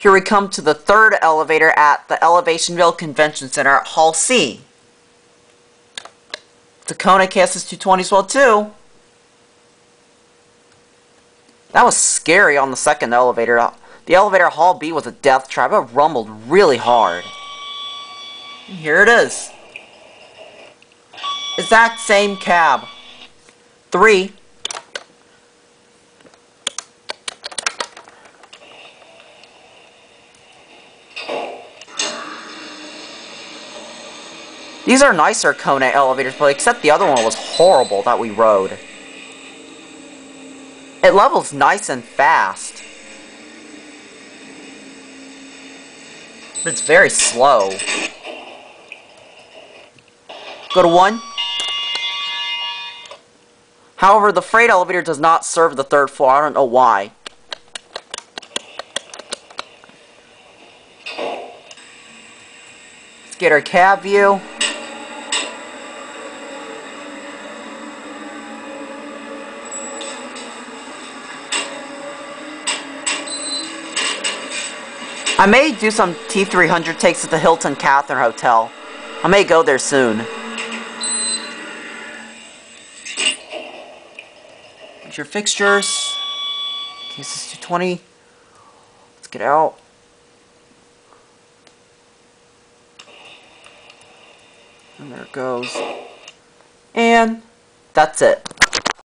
Here we come to the third elevator at the Elevationville Convention Center at Hall C. Tacona KSS 220 as well too. That was scary on the second elevator. The elevator Hall B was a death trap. It rumbled really hard. Here it is. Exact same cab. Three. These are nicer Kone elevators, but except the other one was horrible that we rode. It levels nice and fast. But it's very slow. Go to one. However, the freight elevator does not serve the third floor. I don't know why. Let's get our cab view. I may do some T300 takes at the Hilton Catherine Hotel. I may go there soon. Here's your fixtures. KSS 220. Let's get out. And there it goes. And that's it.